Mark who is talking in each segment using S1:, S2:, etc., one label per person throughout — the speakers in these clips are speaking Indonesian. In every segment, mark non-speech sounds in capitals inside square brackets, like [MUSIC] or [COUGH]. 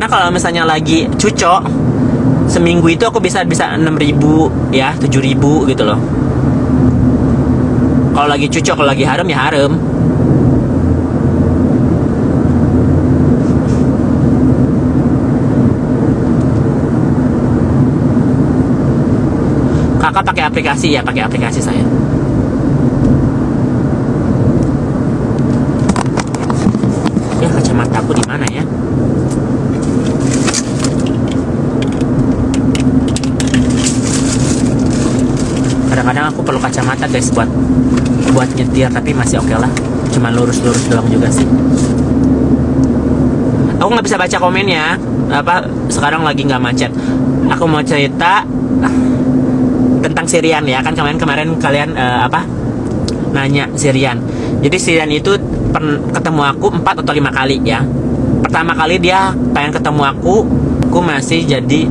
S1: karena kalau misalnya lagi cucok seminggu itu aku bisa bisa 6000 ya 7000 gitu loh. Kalau lagi cucok kalau lagi harem ya harem. Kakak pakai aplikasi ya pakai aplikasi saya. Ya kacamata aku di mana ya kadang-kadang aku perlu kacamata guys buat buat nyetir tapi masih oke lah. Cuma lurus-lurus doang juga sih. Aku nggak bisa baca komennya. Apa sekarang lagi nggak macet. Aku mau cerita tentang Sirian ya. Kan kemarin kemarin kalian eh, apa nanya Sirian jadi Sirian itu ketemu aku empat atau lima kali ya. Pertama kali dia pengen ketemu aku aku masih jadi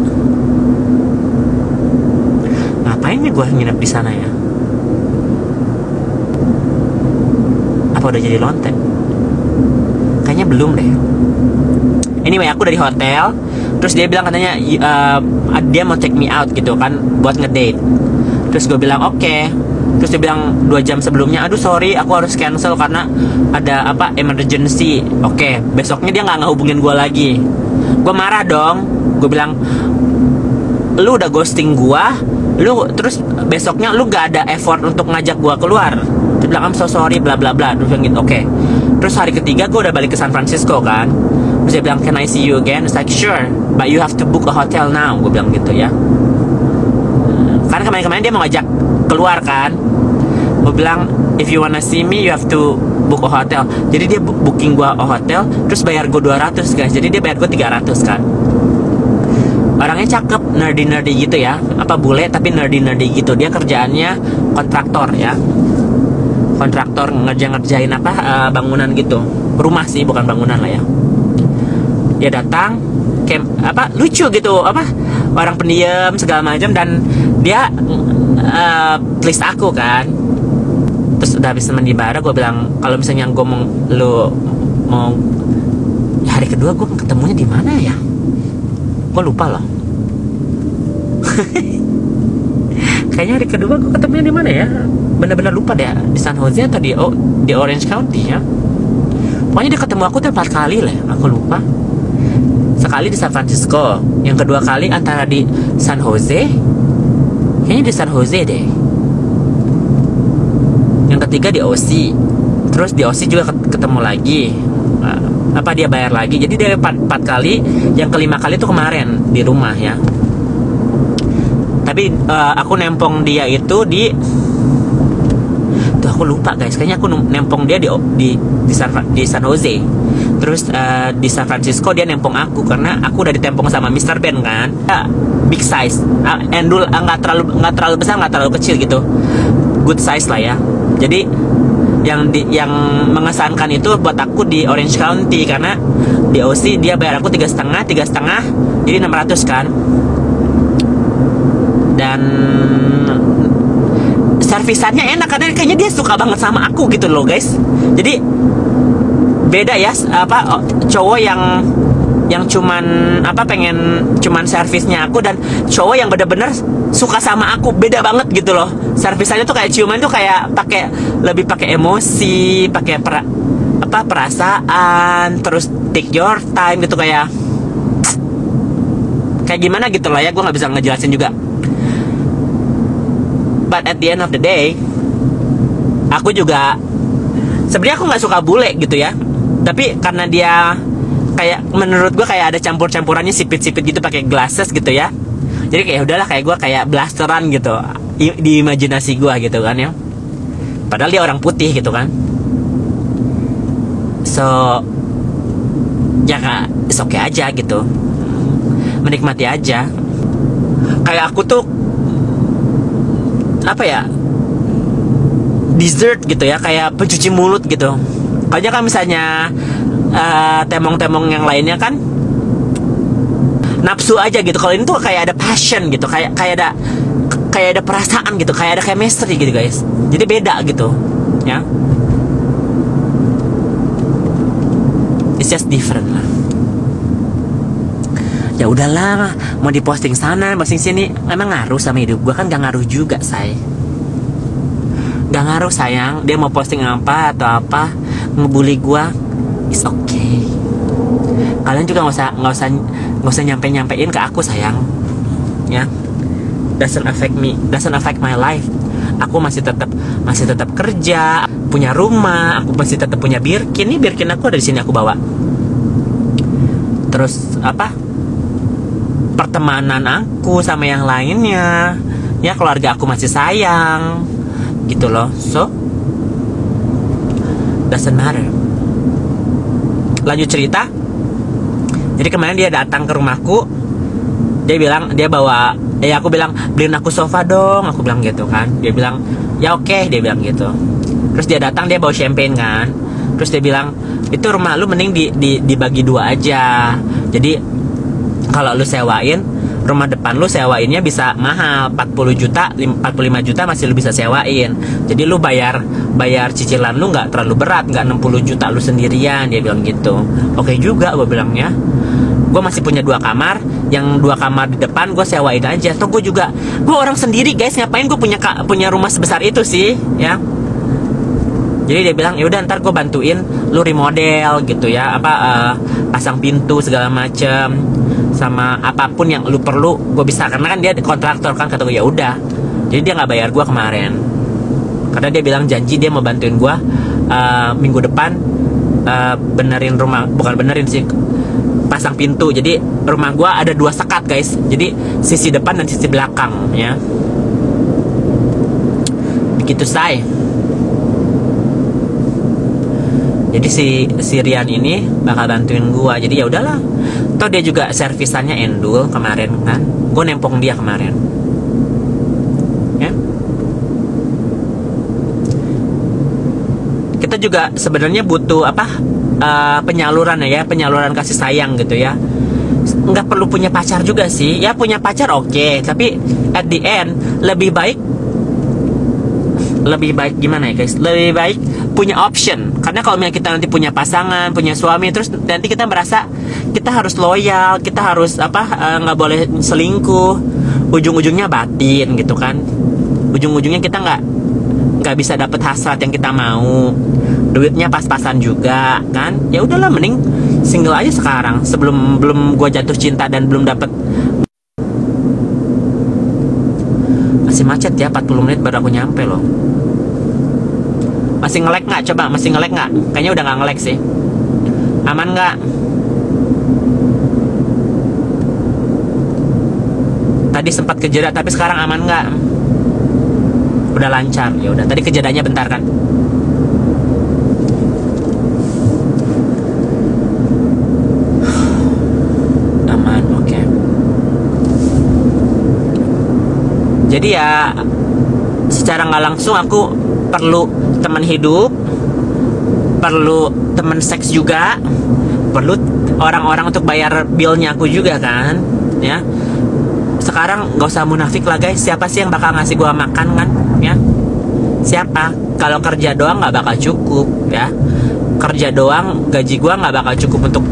S1: ngapain nih gue nginep di sana ya? Apa udah jadi lontek kayaknya belum deh. Anyway aku dari hotel terus dia bilang katanya uh, dia mau take me out gitu kan buat ngedate. Terus gue bilang oke. Terus dia bilang dua jam sebelumnya. Aduh sorry aku harus cancel karena ada apa emergency. Oke besoknya dia nggak ngehubungin gue lagi. Gue marah dong. Gue bilang lu udah ghosting gua lu terus besoknya lu gak ada effort untuk ngajak gua keluar. Dia bilang I'm so sorry bla bla bla. Terus bilang gitu oke. Terus hari ketiga gua udah balik ke San Francisco kan. Terus dia bilang can I see you again? It's like sure but you have to book a hotel now. Gue bilang gitu ya. Karena kemarin-kemarin dia mau ngajak keluar kan. Gue bilang if you wanna see me you have to book a hotel. Jadi dia booking gua a hotel terus bayar gua 200 guys. Jadi dia bayar gua 300 kan orangnya cakep nerdy nerdy gitu ya. Apa bule tapi nerdy nerdy gitu. Dia kerjaannya kontraktor ya. Kontraktor ngerja ngerjain apa eh, bangunan gitu. Rumah sih bukan bangunan lah ya. Dia datang apa lucu gitu. Apa orang pendiam segala macam. Dan dia eh, please aku kan. Terus udah habis mandi bara gue bilang kalau misalnya gue mau lu mau hari kedua gue ketemunya di mana ya gue lupa loh. [LAUGHS] Kayaknya hari kedua gue ketemunya di mana ya? Benar-benar lupa deh di San Jose atau di oh, di Orange County ya. Pokoknya dia ketemu aku tuh empat kali lah aku lupa. Sekali di San Francisco yang kedua kali antara di San Jose kayaknya di San Jose deh. Yang ketiga di OC terus di OC juga ket- ketemu lagi apa dia bayar lagi? Jadi dia empat, empat kali yang kelima kali itu kemarin di rumah ya. Tapi eh, aku nempong dia itu di tuh aku lupa guys. Kayaknya aku nempong dia di di di San, di San Jose. Terus eh, di San Francisco dia nempong aku karena aku udah ditempong sama Mr. Ben kan? Ya, big size. Ah, endul ah, nggak terlalu nggak terlalu besar nggak terlalu kecil gitu. Good size lah ya. Jadi yang di, yang mengesankan itu buat aku di Orange County karena di OC dia bayar aku tiga setengah tiga setengah jadi 600 kan. Dan servisannya enak karena kayaknya dia suka banget sama aku gitu loh guys. Jadi beda ya apa cowok yang yang cuman apa pengen cuman servisnya aku dan cowok yang bener-bener suka sama aku beda banget gitu loh. Servisannya tuh kayak ciuman tuh kayak pakai lebih pakai emosi pakai apa perasaan terus take your time gitu kayak kayak gimana gitu loh ya gue nggak bisa ngejelasin juga. But at the end of the day aku juga sebenarnya aku nggak suka bule gitu ya. Tapi karena dia kayak menurut gue kayak ada campur-campurannya sipit-sipit gitu pakai glasses gitu ya. Jadi kayak udahlah kayak gue kayak blasteran gitu di imajinasi gue gitu kan ya. Padahal dia orang putih gitu kan. So ya kak it's okay aja gitu. Menikmati aja. Kayak aku tuh apa ya dessert gitu ya kayak pencuci mulut gitu. Kayaknya kan misalnya eh, temong-temong yang lainnya kan nafsu aja gitu. Kalau ini tuh kayak ada passion gitu kayak kayak ada kayak ada perasaan gitu kayak ada chemistry gitu guys. Jadi beda gitu ya. It's just different lah. Ya udahlah mau diposting sana posting sini emang ngaruh sama hidup gue kan gak ngaruh juga say. Gak ngaruh sayang. Dia mau posting apa atau apa ngebully gue is okay. Kalian juga nggak usah nggak usah nggak usah nyampe nyampein ke aku sayang. Ya. Doesn't affect me doesn't affect my life. Aku masih tetap masih tetap kerja punya rumah aku masih tetap punya birkin. Ini birkin aku ada di sini aku bawa. Terus apa? Pertemanan aku sama yang lainnya. Ya keluarga aku masih sayang. Gitu loh. So doesn't matter lanjut cerita. Jadi kemarin dia datang ke rumahku dia bilang dia bawa ya aku bilang beliin aku sofa dong. Aku bilang gitu kan. Dia bilang ya oke. Okay, dia bilang gitu. Terus dia datang dia bawa champagne kan. Terus dia bilang itu rumah lu mending di, di, dibagi dua aja. Jadi kalau lu sewain rumah depan lu sewainnya bisa mahal. 40 juta 45 juta masih lu bisa sewain. Jadi lu bayar bayar cicilan lu nggak terlalu berat nggak 60 juta lu sendirian dia bilang gitu. Oke juga gue bilangnya. Gue masih punya dua kamar yang dua kamar di depan gue sewain aja. Tuh gue juga gue orang sendiri guys. Ngapain gue punya punya rumah sebesar itu sih ya? Jadi dia bilang ya udah ntar gue bantuin lu remodel gitu ya. Apa uh, pasang pintu segala macem sama apa pun yang lu perlu gue bisa. Karena kan dia kontraktor kan kata gue ya udah. Jadi dia nggak bayar gue kemarin. Karena dia bilang janji dia mau bantuin gue uh, minggu depan uh, benerin rumah. Bukan benerin sih pasang pintu. Jadi rumah gue ada dua sekat guys. Jadi sisi depan dan sisi belakang ya. Begitu say. Jadi si Sirian ini bakal bantuin gua. Jadi ya udahlah toh dia juga servisannya endul kemarin kan? Gue nempong dia kemarin. Ya? Kita juga sebenarnya butuh apa uh, penyaluran ya penyaluran kasih sayang gitu ya. Nggak perlu punya pacar juga sih. Ya punya pacar oke okay. tapi at the end lebih baik lebih baik gimana ya guys? Lebih baik punya option. Karena kalau misalnya kita nanti punya pasangan punya suami terus nanti kita merasa kita harus loyal kita harus apa eh, nggak uh, boleh selingkuh ujung-ujungnya batin gitu kan ujung-ujungnya kita nggak nggak bisa dapet hasrat yang kita mau duitnya pas-pasan juga kan ya udahlah mending single aja sekarang sebelum belum gue jatuh cinta dan belum dapet masih macet ya 40 menit baru aku nyampe loh masih ngelek nggak? Coba masih ngelek nggak? Kayaknya udah nggak ngelek sih. Aman nggak? Tadi sempat kejeda tapi sekarang aman nggak? Udah lancar. Ya udah. Tadi kejedanya bentar kan? [SIGHS] Aman. Oke. Okay. Jadi ya secara nggak langsung aku perlu teman hidup perlu teman seks juga perlu orang-orang untuk bayar billnya aku juga kan ya sekarang nggak usah munafik lah guys. Siapa sih yang bakal ngasih gua makan kan? Ya? Siapa? Kalau kerja doang nggak bakal cukup ya? Kerja doang gaji gua nggak bakal cukup untuk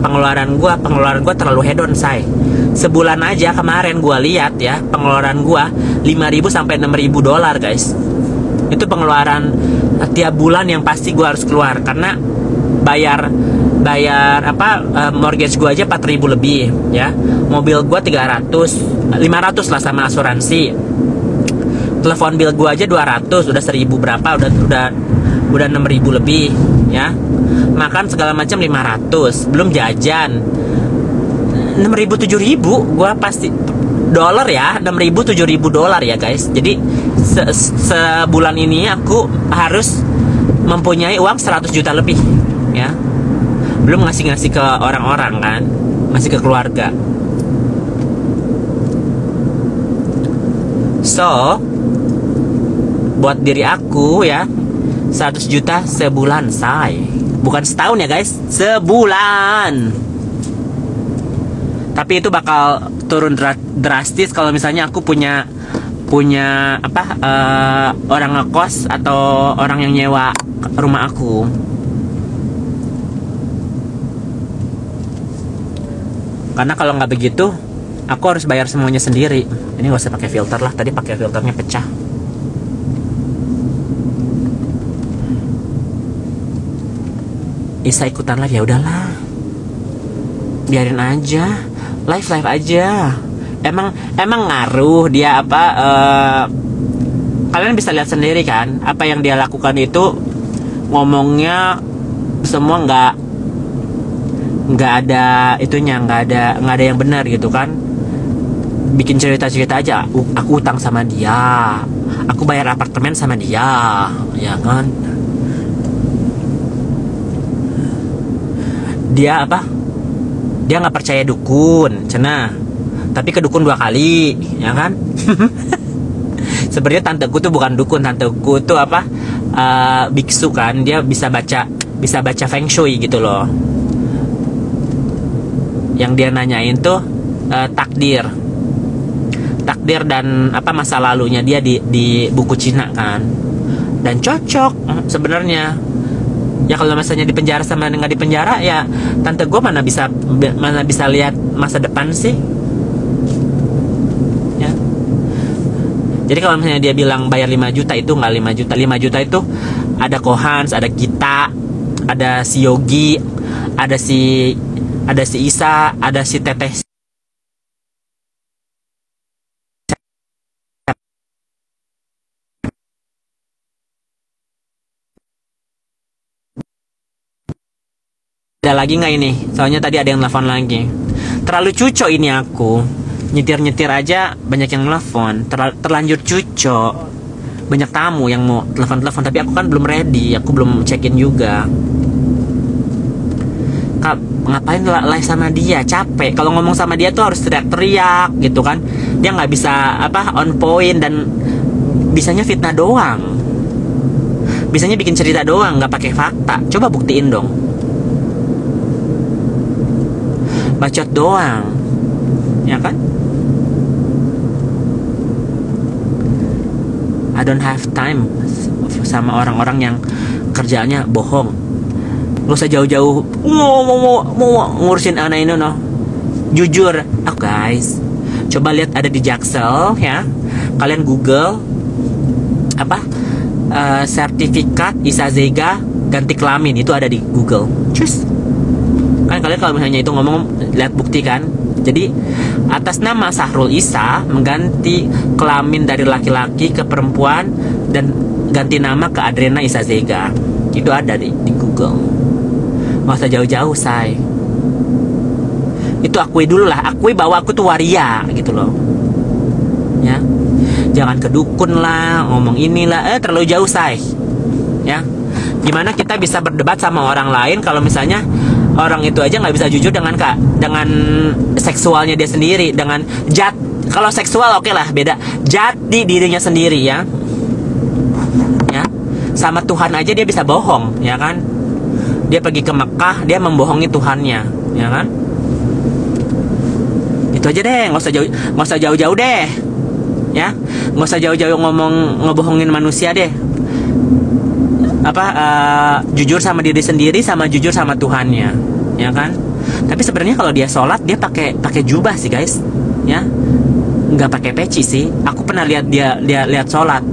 S1: pengeluaran gua. Pengeluaran gua terlalu hedon say. Sebulan aja kemarin gua lihat ya pengeluaran gua 5000 sampai 6000 dolar guys. Itu pengeluaran tiap bulan yang pasti gue harus keluar. Karena bayar bayar apa uh, mortgage gue aja 4000 lebih ya. Mobil gue 300 500 lah sama asuransi. Telepon bill gue aja 200 udah 1000 berapa udah udah udah 6000 lebih ya. Makan segala macam 500 belum jajan. 6000 7000 gue pasti dolar ya 6000 7000 dolar ya guys. Jadi se sebulan ini aku harus mempunyai uang 100 juta lebih ya. Belum ngasih-ngasih ke orang-orang kan masih ke keluarga. So buat diri aku ya 100 juta sebulan say. Bukan setahun ya guys. Sebulan. Tapi itu bakal turun drastis kalau misalnya aku punya punya apa uh, orang ngekos atau orang yang nyewa rumah aku karena kalau nggak begitu aku harus bayar semuanya sendiri. Ini nggak usah pakai filter lah tadi pakai filternya pecah. Isa ikutan live ya udahlah. Biarin aja. Live live aja. Emang emang ngaruh dia apa uh, kalian bisa lihat sendiri kan apa yang dia lakukan itu ngomongnya semua nggak nggak ada itunya nggak ada nggak ada yang benar gitu kan. Bikin cerita-cerita aja aku utang sama dia. Aku bayar apartemen sama dia. Ya kan? Dia apa? Dia nggak percaya dukun cena tapi ke dukun dua kali ya kan? [LAUGHS] Sebenarnya tanteku tuh bukan dukun tanteku tuh apa? Uh, biksu kan dia bisa baca bisa baca feng shui gitu loh yang dia nanyain tuh uh, takdir. Takdir dan apa masa lalunya dia di di buku Cina kan. Dan cocok sebenarnya. Ya kalau misalnya di penjara sama nggak di penjara ya tante gue mana bisa mana bisa lihat masa depan sih? Ya. Jadi kalau misalnya dia bilang bayar 5 juta itu nggak 5 juta. 5 juta itu ada Kohans ada kita ada si Yogi ada si ada si Isa ada si Teteh Ada lagi nggak ini? Soalnya tadi ada yang telepon lagi. Terlalu cucok ini aku. Nyetir-nyetir aja banyak yang telepon. Terla terlanjur cucok. Banyak tamu yang mau telepon-telepon tapi aku kan belum ready. Aku belum check-in juga. Ngapain live sama dia? Capek. Kalau ngomong sama dia tuh harus teriak-teriak gitu kan. Dia nggak bisa apa on point dan bisanya fitnah doang. Bisanya bikin cerita doang, nggak pakai fakta. Coba buktiin dong bacot doang ya kan I don't have time sama orang-orang yang kerjanya bohong Gak usah jauh-jauh. Mau, mau, mau ngurusin anak ini no. Jujur. Oh guys. Coba lihat ada di Jaksel ya. Kalian Google apa uh, sertifikat Isazega ganti kelamin. Itu ada di Google. Cus. Kan kalian kalau misalnya itu ngomong lihat bukti kan? Jadi atas nama Sahrul Isa mengganti kelamin dari laki-laki ke perempuan dan ganti nama ke Adrena Isa Zega. Itu ada di, di Google nggak usah jauh-jauh say. Itu akui dulu lah. Akui bahwa aku tuh waria gitu loh. Ya. Jangan kedukun lah ngomong inilah eh terlalu jauh say. Ya. Gimana kita bisa berdebat sama orang lain kalau misalnya orang itu aja nggak bisa jujur dengan kak dengan seksualnya dia sendiri dengan jat kalau seksual oke okay lah beda. Jati dirinya sendiri ya. Ya. Sama Tuhan aja dia bisa bohong ya kan dia pergi ke Mekah dia membohongi Tuhannya ya kan? Itu aja deh nggak usah jauh nggak usah jauh-jauh deh ya? Nggak usah jauh-jauh ngomong ngebohongin manusia deh. Apa uh, jujur sama diri sendiri sama jujur sama Tuhannya ya kan? Tapi sebenarnya kalau dia sholat dia pakai pakai jubah sih guys ya? Nggak pakai peci sih. Aku pernah lihat dia dia lihat sholat.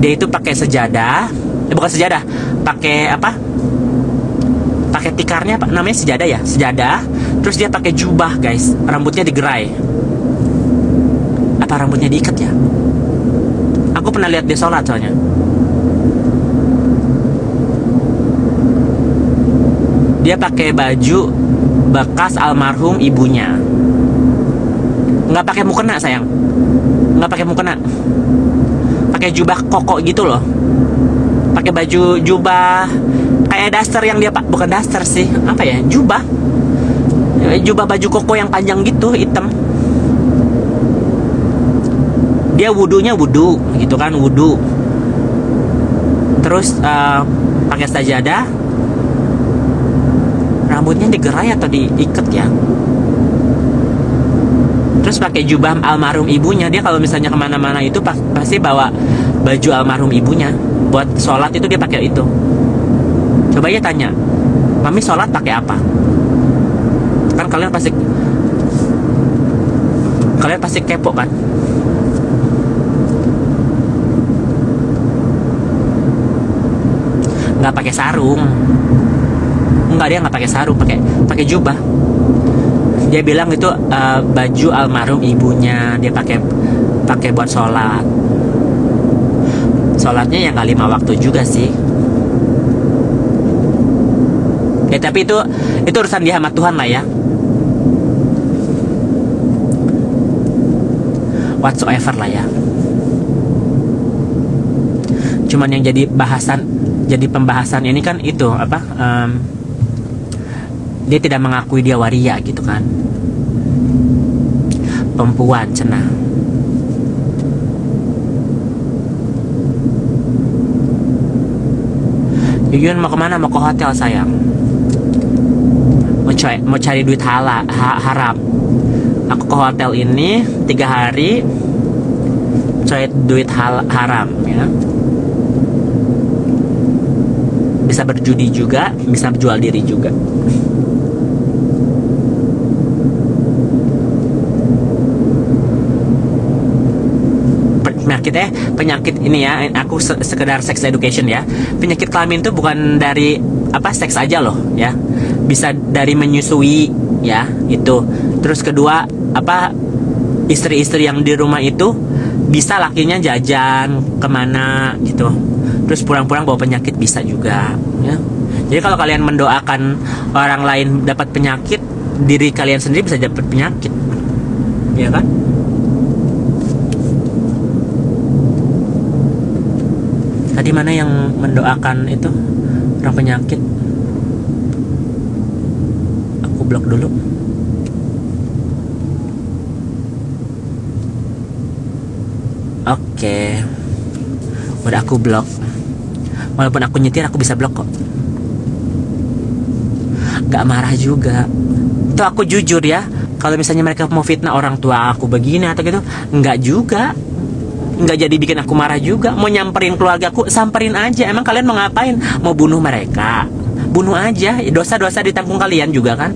S1: Dia itu pakai sejadah eh, bukan sejadah pakai apa pakai tikarnya apa namanya sejadah ya? Sejadah. Terus dia pakai jubah guys. Rambutnya digerai. Apa rambutnya diikat ya? Aku pernah lihat dia sholat soalnya. Dia pakai baju bekas almarhum ibunya. Nggak pakai mukena sayang. Nggak pakai mukena. Pakai jubah koko gitu loh pakai baju jubah. Kayak daster yang dia pak bukan daster sih apa ya jubah. Jubah baju koko yang panjang gitu hitam. Dia wudhunya wudhu gitu kan wudhu terus uh, pakai sajadah rambutnya digerai atau diikat ya? Terus pakai jubah almarhum ibunya. Dia kalau misalnya ke mana-mana itu pasti bawa baju almarhum ibunya buat sholat itu dia pakai itu. Coba ya tanya mami sholat pakai apa? Kan kalian pasti kalian pasti kepo kan? Nggak pakai sarung. Nggak dia nggak pakai sarung pakai pakai jubah. Dia bilang itu uh, baju almarhum ibunya dia pakai pakai buat sholat sholatnya yang nggak lima waktu juga sih. Ya tapi itu itu urusan dia sama Tuhan lah ya. Whatsoever lah ya. Cuman yang jadi bahasan jadi pembahasan ini kan itu apa um, dia tidak mengakui dia waria gitu kan. Perempuan cenah Yuyun mau ke mana? Mau ke hotel sayang. Mau cari, mau cari duit hala, ha, haram aku ke hotel ini tiga hari cari duit hal, haram ya. Bisa berjudi juga bisa jual diri juga penyakit ya. Penyakit ini ya aku sekedar sex education ya. Penyakit kelamin itu bukan dari apa seks aja loh ya. Bisa dari menyusui ya itu terus kedua apa istri-istri yang di rumah itu bisa lakinya jajan ke mana gitu. Terus pulang-pulang bawa penyakit bisa juga ya. Jadi kalau kalian mendoakan orang lain dapat penyakit diri kalian sendiri bisa dapat penyakit. Ya kan tadi mana yang mendoakan itu orang penyakit aku blok dulu Oke. Udah aku blok. Walaupun aku nyetir aku bisa blok kok. Gak marah juga. Itu aku jujur ya. Kalau misalnya mereka mau fitnah orang tua aku begini atau gitu, nggak juga. Nggak jadi bikin aku marah juga. Mau nyamperin keluarga aku, samperin aja. Emang kalian mau ngapain? Mau bunuh mereka? Bunuh aja. Dosa-dosa ditanggung kalian juga kan?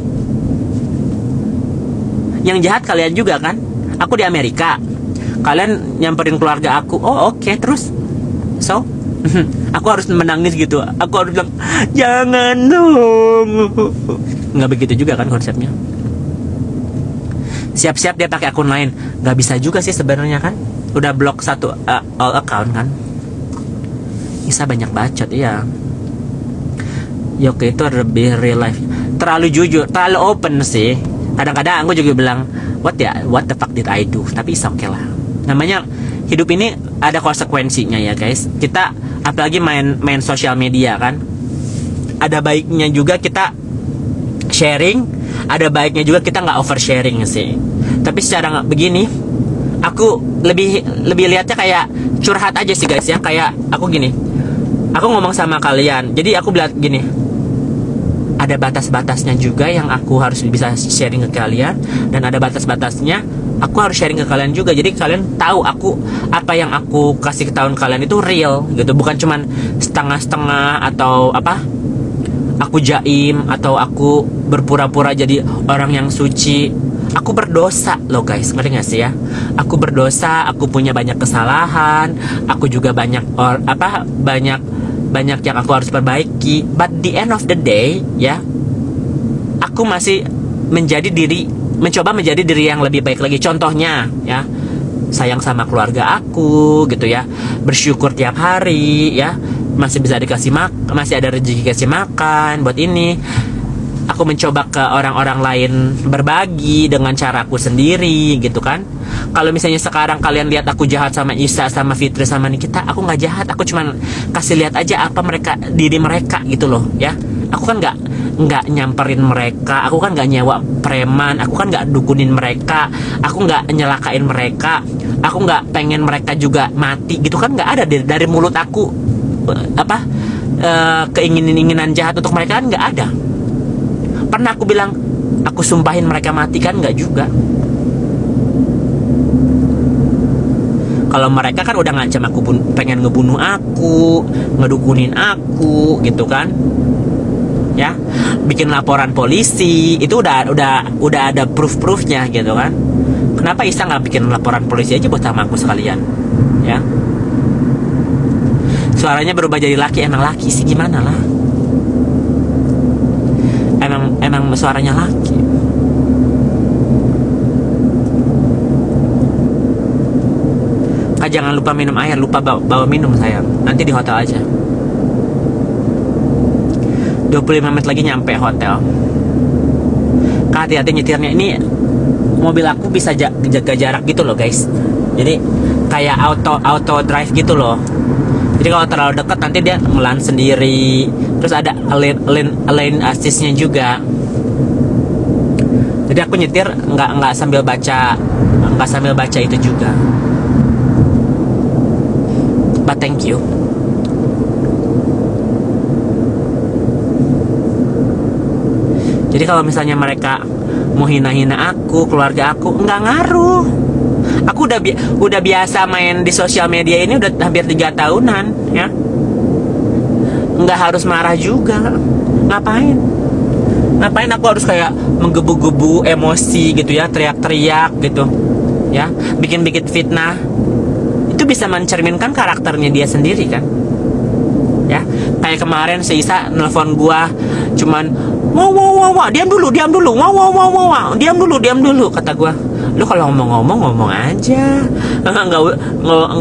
S1: Yang jahat kalian juga kan? Aku di Amerika kalian nyamperin keluarga aku oh oke okay. terus so [LAUGHS] aku harus menangis gitu aku harus bilang jangan dong [LAUGHS] nggak begitu juga kan konsepnya siap-siap dia pakai akun lain nggak bisa juga sih sebenarnya kan udah blok satu uh, all account kan? Bisa banyak bacot iya. Ya oke itu lebih real life. Terlalu jujur terlalu open sih. Kadang-kadang aku juga bilang what ya what the fuck did I do? Tapi oke okay lah. Namanya hidup ini ada konsekuensinya ya guys. Kita apalagi main main sosial media kan. Ada baiknya juga kita sharing ada baiknya juga kita nggak oversharing sih. Tapi secara begini aku lebih lebih lihatnya kayak curhat aja sih guys ya. Kayak aku gini aku ngomong sama kalian jadi aku bilang gini ada batas-batasnya juga yang aku harus bisa sharing ke kalian dan ada batas-batasnya aku harus sharing ke kalian juga. Jadi kalian tahu aku apa yang aku kasih ke tahun kalian itu real gitu. Bukan cuman setengah-setengah atau apa aku jaim atau aku berpura-pura jadi orang yang suci aku berdosa loh guys. Ngerti gak sih ya? Aku berdosa aku punya banyak kesalahan aku juga banyak or apa banyak banyak yang aku harus perbaiki. But the end of the day ya aku masih menjadi diri mencoba menjadi diri yang lebih baik lagi. Contohnya ya sayang sama keluarga aku gitu ya. Bersyukur tiap hari ya. Masih bisa dikasih mak masih ada rezeki kasih makan buat ini aku mencoba ke orang-orang lain berbagi dengan caraku sendiri gitu kan? Kalau misalnya sekarang kalian lihat aku jahat sama Isa sama Fitri sama Nikita aku nggak jahat. Aku cuman kasih lihat aja apa mereka diri mereka gitu loh ya. Aku kan nggak nggak nyamperin mereka. Aku kan nggak nyewa preman. Aku kan nggak dukunin mereka. Aku nggak nyelakain mereka. Aku nggak pengen mereka juga mati gitu kan? Nggak ada dari, dari mulut aku eh, apa e, keinginan-inginan jahat untuk mereka kan nggak ada pernah aku bilang aku sumpahin mereka mati kan nggak juga. Kalau mereka kan udah ngancam aku pengen ngebunuh aku ngedukunin aku gitu kan? Ya bikin laporan polisi itu udah udah udah ada proof proofnya gitu kan? Kenapa Isa nggak bikin laporan polisi aja buat sama aku sekalian? Ya? Suaranya berubah jadi laki emang laki sih gimana lah emang suaranya laki. Kak jangan lupa minum air lupa bawa, bawa minum sayang. Nanti di hotel aja. 25 menit lagi nyampe hotel. Kak hati-hati nyetirnya. Ini mobil aku bisa jaga jarak gitu loh guys. Jadi kayak auto auto drive gitu loh. Jadi kalau terlalu dekat nanti dia ngelan sendiri. Terus ada lane lane lane assistnya juga jadi aku nyetir nggak nggak sambil baca nggak sambil baca itu juga but thank you Jadi kalau misalnya mereka mau hina-hina aku, keluarga aku, nggak ngaruh. Aku udah bi udah biasa main di sosial media ini udah hampir tiga tahunan, ya. Nggak harus marah juga. Ngapain? Ngapain aku harus kayak menggebu-gebu emosi gitu ya, teriak-teriak gitu, ya, bikin-bikin fitnah. Itu bisa mencerminkan karakternya dia sendiri kan? Ya, kayak kemarin si Isa nelfon gua cuman wow wow wow wow diam dulu diam dulu wow wow wow wow, wow. diam dulu diam dulu kata gue lu kalau ngomong-ngomong ngomong aja nggak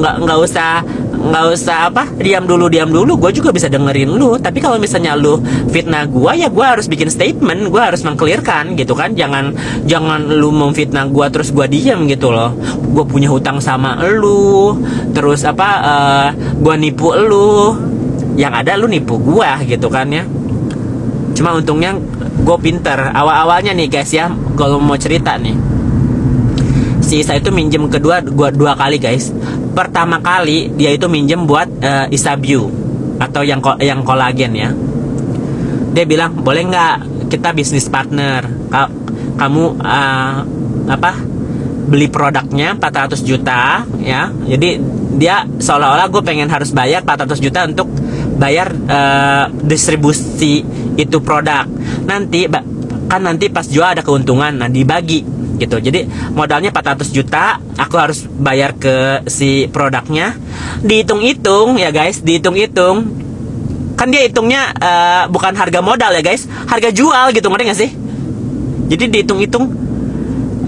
S1: nggak nggak usah nggak usah apa? Diam dulu diam dulu. Gue juga bisa dengerin lu. Tapi kalau misalnya lu fitnah gue ya gue harus bikin statement. Gue harus mengklirkan gitu kan? Jangan jangan lu memfitnah gue terus gue diam gitu loh. Gue punya hutang sama lu. Terus apa uh, eh, gue nipu lu. Yang ada lu nipu gue gitu kan ya? Cuma untungnya gue pinter. Awal-awalnya nih guys ya. Kalau mau cerita nih. Si Isa itu minjem kedua gua dua kali guys pertama kali dia itu minjem buat uh, Isabiu atau yang yang kolagen ya. Dia bilang boleh nggak kita bisnis partner? Kamu uh, apa beli produknya 400 juta ya. Jadi dia seolah-olah gue pengen harus bayar 400 juta untuk bayar uh, distribusi itu produk. Nanti kan nanti pas jual ada keuntungan nah dibagi gitu. Jadi modalnya 400 juta aku harus bayar ke si produknya. Dihitung-hitung ya guys dihitung-hitung. Kan dia hitungnya uh, bukan harga modal ya guys harga jual gitu ngerti gak sih? Jadi dihitung-hitung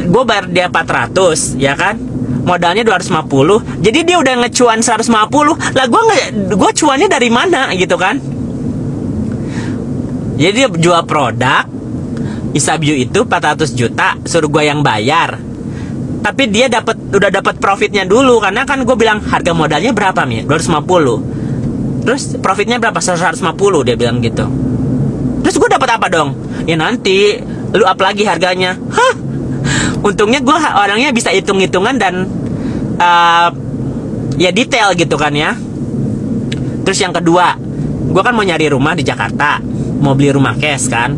S1: gue bayar dia 400 ya kan? Modalnya 250 jadi dia udah ngecuan 150 lah gue nge gue cuannya dari mana gitu kan? Jadi dia jual produk Isabiu itu 400 juta suruh gue yang bayar. Tapi dia dapat udah dapat profitnya dulu karena kan gue bilang harga modalnya berapa nih 250 terus profitnya berapa? 150 dia bilang gitu. Terus gue dapat apa dong? Ya nanti lu up lagi harganya. Hah? Untungnya gue orangnya bisa hitung-hitungan dan uh, ya detail gitu kan ya. Terus yang kedua gue kan mau nyari rumah di Jakarta. Mau beli rumah cash kan.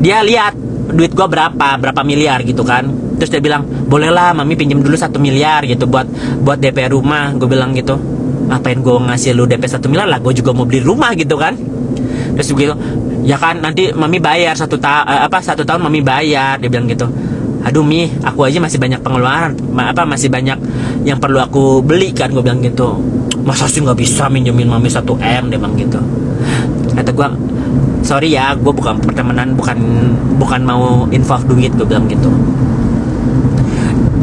S1: Dia lihat duit gue berapa berapa miliar gitu kan. Terus dia bilang bolehlah mami pinjam dulu satu miliar gitu buat buat DP rumah. Gue bilang gitu. Ngapain gue ngasih lu DP satu miliar lah? Gue juga mau beli rumah gitu kan. Terus begitu ya kan nanti mami bayar satu tahun eh, apa satu tahun mami bayar. Dia bilang gitu. Aduh mi aku aja masih banyak pengeluaran apa masih banyak yang perlu aku beli kan gue bilang gitu. Masa sih nggak bisa minjemin mami satu m? dia bilang gitu. Kata gue sorry ya gue bukan pertemanan bukan bukan mau info duit gue bilang gitu.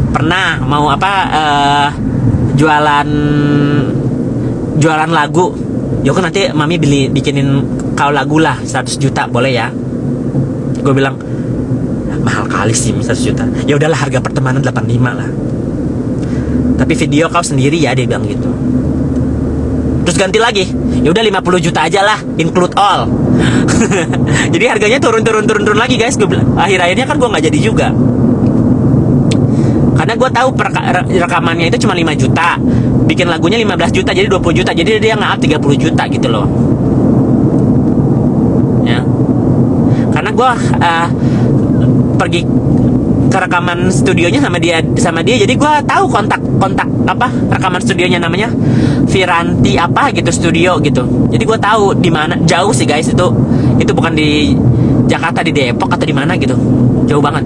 S1: Pernah mau apa uh, jualan jualan lagu. Yuk nanti mami beli bikinin kau lagu lah 100 juta boleh ya? Gue bilang mahal kali sih 100 juta. Ya udahlah harga pertemanan 85 lah. Tapi video kau sendiri ya dia bilang gitu terus ganti lagi. Ya udah 50 juta aja lah include all. [LAUGHS] Jadi harganya turun turun turun turun lagi guys. Gue akhir akhirnya kan gue nggak jadi juga. Karena gue tahu rekamannya itu cuma 5 juta. Bikin lagunya 15 juta jadi 20 juta. Jadi dia nggak 30 juta gitu loh. Ya. Karena gue uh, pergi ke rekaman studionya sama dia sama dia. Jadi gue tahu kontak kontak apa rekaman studionya namanya Viranti apa gitu studio gitu. Jadi gue tahu di mana jauh sih guys itu itu bukan di Jakarta di Depok atau di mana gitu. Jauh banget